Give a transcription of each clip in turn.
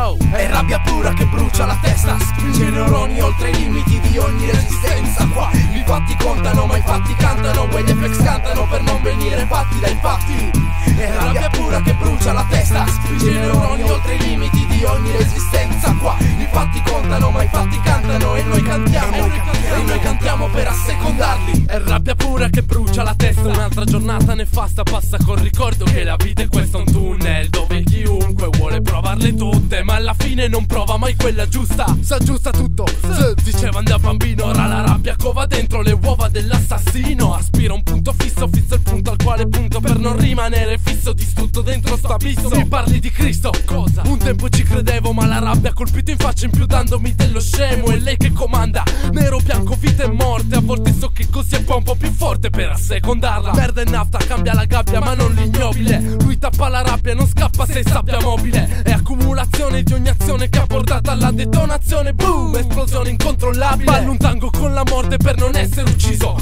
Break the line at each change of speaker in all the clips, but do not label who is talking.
È rabbia pura che brucia la testa Spinge neuroni oltre i limiti di ogni resistenza. Qua i fatti contano ma i fatti cantano gli FX cantano per non venire fatti dai fatti. È rabbia pura che brucia la testa Spinge neuroni oltre i limiti di ogni resistenza. Qua i fatti contano ma i fatti cantano E noi cantiamo E noi cantiamo per assecondarli. È rabbia pura che brucia la testa Un'altra giornata nefasta passa col ricordo che la tutte Ma alla fine non prova mai quella giusta. S'aggiusta tutto. Se dicevano da bambino Ora la rabbia cova dentro le uova dell'assassino. Un punto fisso, fisso il punto al quale punto Per non rimanere fisso, distrutto dentro sto abisso. Mi parli di Cristo, cosa? Un tempo ci credevo ma la rabbia ha colpito in faccia in più dandomi dello scemo. È lei che comanda, nero, bianco, vita e morte. A volte so che così è poi un po' più forte per assecondarla. Merda e nafta, cambia la gabbia ma non l'ignobile. Lui tappa la rabbia, non scappa se sabbia mobile. È accumulazione di ogni azione che ha portato alla detonazione. Boom, esplosione incontrollabile. Ballo un tango con la morte per non essere ucciso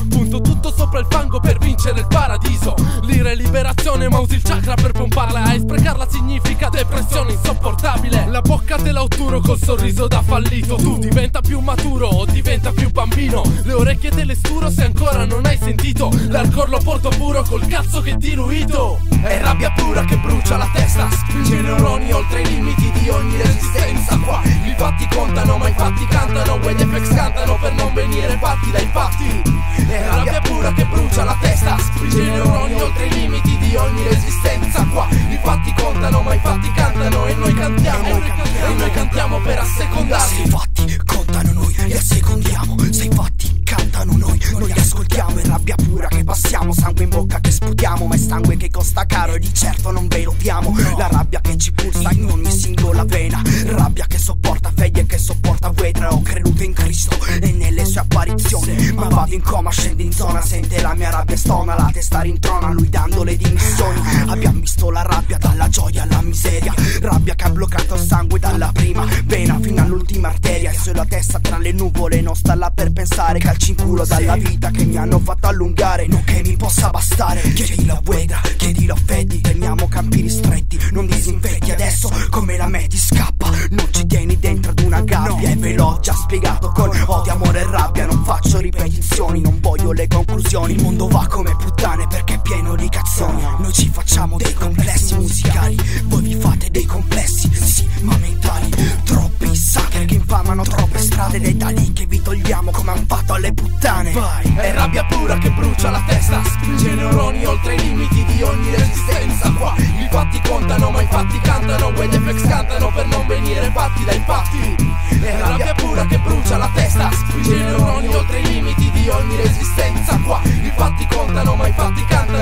sopra il fango per vincere il paradiso. L'ira è liberazione ma usi il chakra per pomparla E sprecarla significa depressione insopportabile. La bocca te la otturo col sorriso da fallito. Tu diventa più maturo o diventa più bambino. Le orecchie te le sturo se ancora non hai sentito. L'alcol lo porto puro col cazzo che diluito. È rabbia pura fatti cantano E gli FX cantano per non venire fatti dai fatti. È rabbia pura che brucia la testa Spinge neuroni oltre i limiti di ogni resistenza. Qua i fatti contano ma i fatti cantano E noi cantiamo. E noi cantiamo. Per Se i assecondarli
fatti contano noi li assecondiamo. Se i fatti cantano noi non li ascoltiamo. È rabbia pura che passiamo Sangue in bocca che sputiamo. Ma è sangue che costa caro e di certo non ve lo diamo. La rabbia che ci apparizioni Ma vado in coma, scendo in zona Sente la mia rabbia stona La testa rintrona lui dando le dimissioni. Abbiamo visto la rabbia dalla gioia alla miseria. Rabbia che ha bloccato il sangue dalla prima vena fino all'ultima arteria. E se la testa tra le nuvole non sta là per pensare Calci in culo dalla vita che mi hanno fatto allungare. Non che mi possa bastare Chiedi la gueda, chiedi la fedi Teniamo campi ristretti, non disinfetti. Adesso come la metti scappa Non ci tieni dentro ad una gabbia. E ve l'ho già spiegato con odio, amore e rabbia Non faccio ripetizioni Non voglio le conclusioni. Il mondo va come puttane perché è pieno di cazzoni. Noi ci facciamo dei complessi musicali Voi vi fate dei complessi, sì, ma mentali. Troppi sucker che infamano troppe strade Ed è da lì che vi togliamo come hanno fatto alle puttane. Vai,
eh. è rabbia pura che brucia la testa Spinge neuroni oltre i limiti di ogni resistenza. Qua i fatti contano ma i fatti cantano Quegli effects cantano per non venire fatti dai fatti. È rabbia pura che brucia la testa spinge i neuroni oltre i limiti di ogni resistenza. Qua I fatti contano ma i fatti cantano.